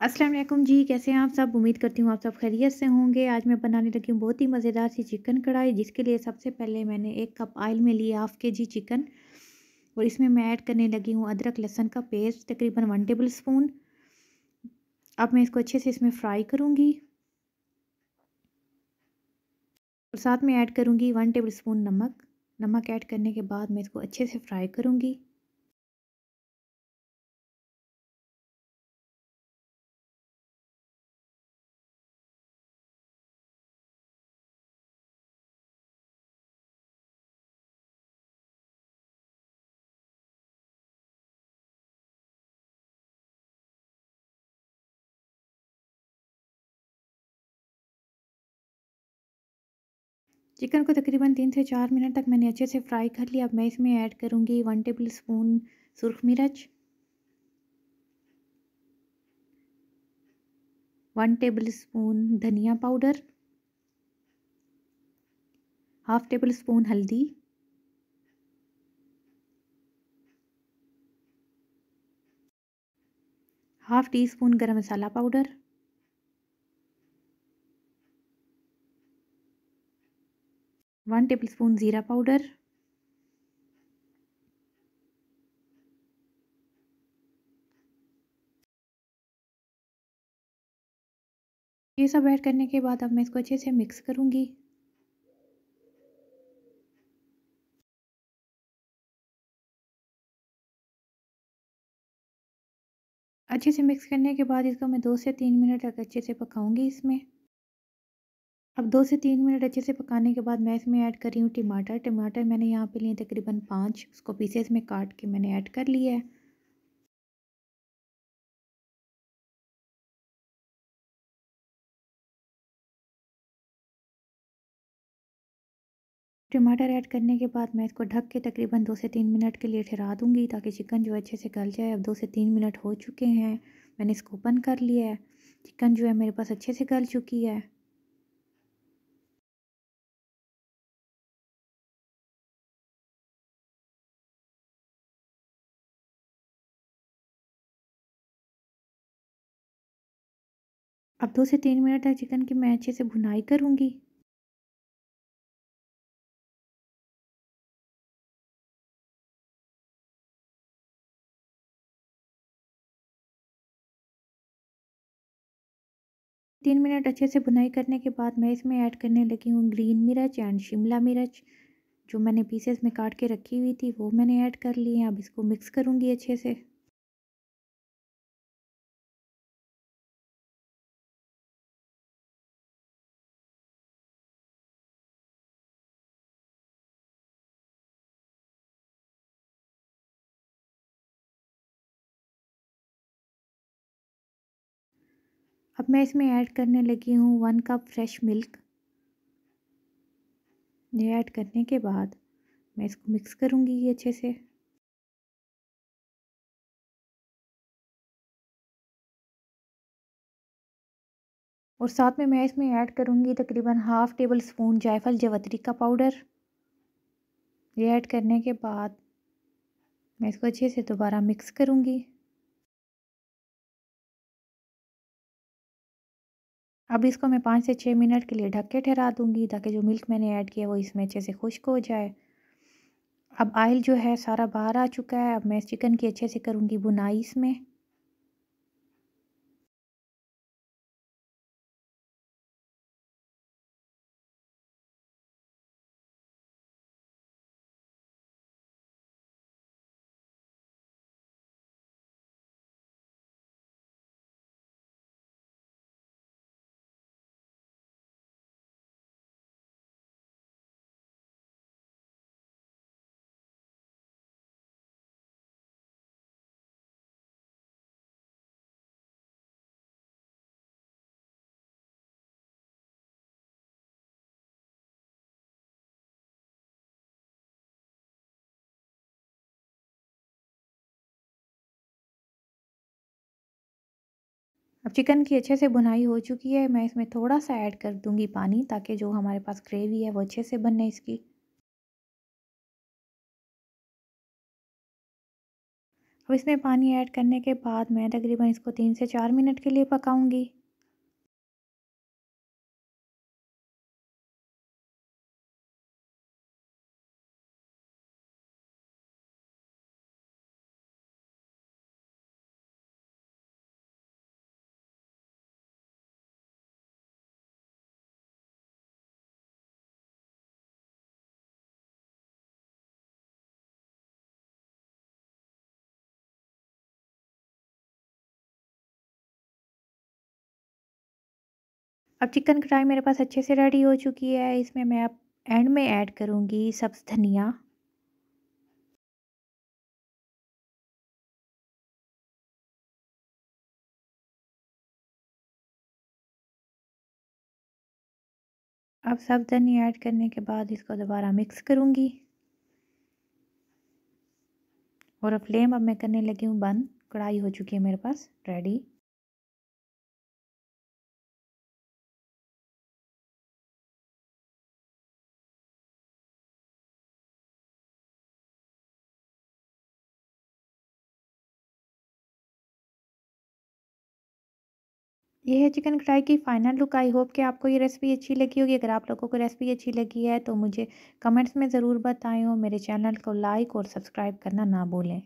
अस्सलाम वालेकुम जी, कैसे हैं आप सब? उम्मीद करती हूँ आप सब खैरियत से होंगे। आज मैं बनाने लगी हूँ बहुत ही मज़ेदार सी चिकन कढ़ाई, जिसके लिए सबसे पहले मैंने एक कप ऑयल में लिया हाफ़ के जी चिकन और इसमें मैं ऐड करने लगी हूँ अदरक लहसन का पेस्ट, तकरीबन वन टेबल स्पून अब मैं इसको अच्छे से इसमें फ्राई करूँगी और साथ में ऐड करूँगी वन टेबल स्पून नमक। नमक ऐड करने के बाद मैं इसको अच्छे से फ्राई करूँगी। चिकन को तकरीबन तीन से चार मिनट तक मैंने अच्छे से फ्राई कर लिया। अब मैं इसमें ऐड करूँगी वन टेबल स्पून सुरख मिर्च। वन टेबल स्पून धनिया पाउडर। हाफ़ टेबल स्पून हल्दी। हाफ़ टी स्पून गरम मसाला पाउडर वन टेबल स्पून ज़ीरा पाउडर ये सब ऐड करने के बाद अब मैं इसको अच्छे से मिक्स करूँगी। अच्छे से मिक्स करने के बाद इसको मैं दो से तीन मिनट तक अच्छे से पकाऊँगी इसमें। अब दो से तीन मिनट अच्छे से पकाने के बाद मैं इसमें ऐड कर रही हूँ टमाटर। टमाटर मैंने यहाँ पे लिए तकरीबन पाँच, उसको पीसेस में काट के मैंने ऐड कर लिया है। टमाटर ऐड करने के बाद मैं इसको ढक के तकरीबन दो से तीन मिनट के लिए ठहरा दूँगी ताकि चिकन जो अच्छे से गल जाए। अब दो से तीन मिनट हो चुके हैं, मैंने इसको ओपन कर लिया है। चिकन जो है मेरे पास अच्छे से गल चुकी है। अब दो से तीन मिनट तक चिकन की, मैं अच्छे से भुनाई करूँगी। तीन मिनट अच्छे से बुनाई करने के बाद मैं इसमें ऐड करने लगी हूँ ग्रीन मिर्च एंड शिमला मिर्च। जो मैंने पीसेस में काट के रखी हुई थी, वो मैंने ऐड कर ली है। अब इसको मिक्स करूँगी अच्छे से। अब मैं इसमें ऐड करने लगी हूँ वन कप फ्रेश मिल्क। ये ऐड करने के बाद मैं इसको मिक्स करूँगी ये अच्छे से। और साथ में मैं इसमें ऐड करूँगी तकरीबन हाफ़ टेबल स्पून जायफल जवतरी का पाउडर। ये ऐड करने के बाद मैं इसको अच्छे से दोबारा मिक्स करूँगी। अब इसको मैं पाँच से छः मिनट के लिए ढक के ठहरा दूँगी ताकि जो मिल्क मैंने ऐड किया वो इसमें अच्छे से खुश्क हो जाए। अब आयल जो है सारा बाहर आ चुका है। अब मैं चिकन की अच्छे से करूँगी बुनाई इसमें। अब चिकन की अच्छे से बुनाई हो चुकी है। मैं इसमें थोड़ा सा ऐड कर दूँगी पानी ताकि जो हमारे पास ग्रेवी है वो अच्छे से बने इसकी। अब इसमें पानी ऐड करने के बाद मैं तकरीबन इसको तीन से चार मिनट के लिए पकाऊँगी। अब चिकन कढ़ाई मेरे पास अच्छे से रेडी हो चुकी है। इसमें मैं अब एंड में ऐड करूँगी सब्ज़ धनिया। अब सब धनिया ऐड करने के बाद इसको दोबारा मिक्स करूँगी। और फ्लेम अब मैं करने लगी हूँ बंद। कढ़ाई हो चुकी है मेरे पास रेडी ये है चिकन कढ़ाई की फ़ाइनल लुक। आई होप कि आपको ये रेसिपी अच्छी लगी होगी। अगर आप लोगों को रेसिपी अच्छी लगी है तो मुझे कमेंट्स में ज़रूर बताएँ और मेरे चैनल को लाइक और सब्सक्राइब करना ना भूलें।